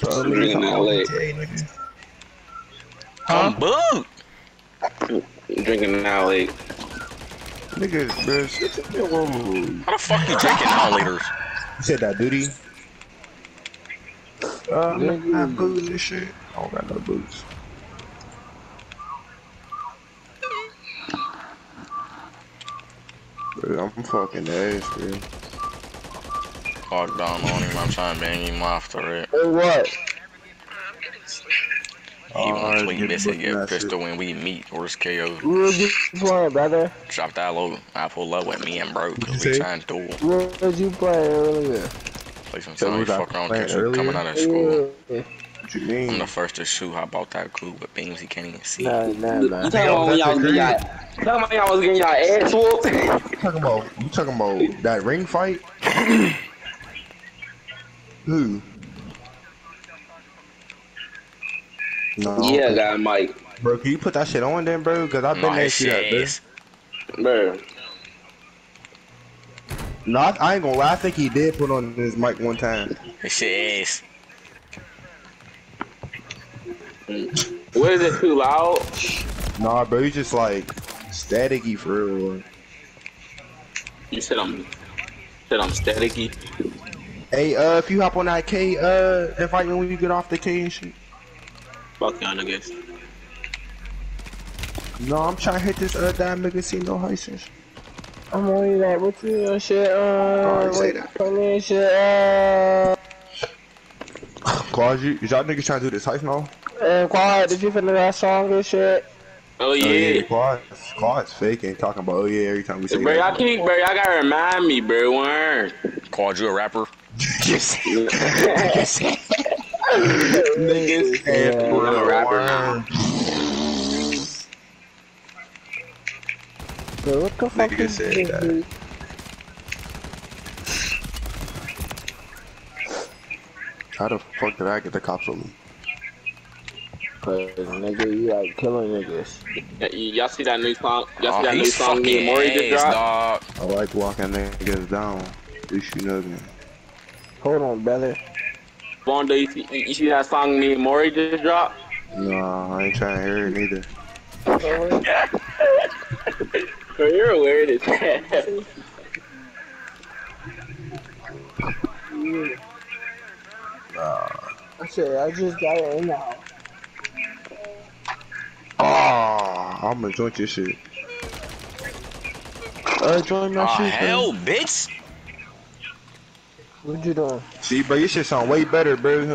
Bro, I'm drinking that leg. I'm booked. Drinking now, like Niggas, bro, shut your room. How the fuck you drinking now, leaders? You said that duty? Uh, I have boots and shit. I don't got no boots. Bro, I'm fucking ass, bro. Fuck down on him. I'm trying to bang him off the rip. Or what? Uh, he wants we get missing booking your that pistol when we meet. Worst KO. What was you playing, brother? Drop that low. I pull up with me and bro. Cause You we trying to duel. What was you playing earlier? Play some So time. You was fuck around, catch you coming out of school. What you mean? I'm the first to shoot. How about that cool? But beams he can't even see. Nah, nah, you nah. talking about when y'all was getting y'all, talking about y'all was getting y'all ass whooped. You talking about you talking about that ring fight? Who? No, yeah, got Mike, bro. Can you put that shit on then, bro? Cause I've been there that, shit bro. bro. No, I, I ain't gonna lie. I think he did put on his mic one time. His shit is. What is it too loud? Nah, bro, he's just like staticky for real. You said I'm, said I'm staticky. Hey, uh, if you hop on that K, uh, invite me when you get off the K and shit. Fuck y'all niggas. No, I'm trying to hit this uh damn nigga see no license. I'm on you that. What you uh, shit? Uh, Alright, say what- that. Come in, shit. Uh, Claude, you, y'all niggas trying to do this heist now? and quiet. Did you finish that song and shit? Oh, oh yeah. Claude, Claude's faking, talking about oh yeah every time we say Bro, y'all keep, bro, y'all gotta remind me, bro. Word. Called you a rapper. Niggas can't I'm a rapper now. Bro, what the fuck Nigga is said this? that. How the fuck did I get the cops on me? Cause nigga, you like killing niggas. Y'all see that new song? Y'all see Oh, that new song me and fucking Maury just dropped? dog. I like walking niggas down. At least you know me. Hold on, brother. Bondo, you see, you see that song me and Maury just dropped? Nah, I ain't trying to hear it neither. Bro, you're weird as hell. I said, I just got it in now. Ah, I'm gonna join your shit. Uh, join my Oh, shit. bro. hell, bitch. What you doing? See, bro, your shit sound way better, bro.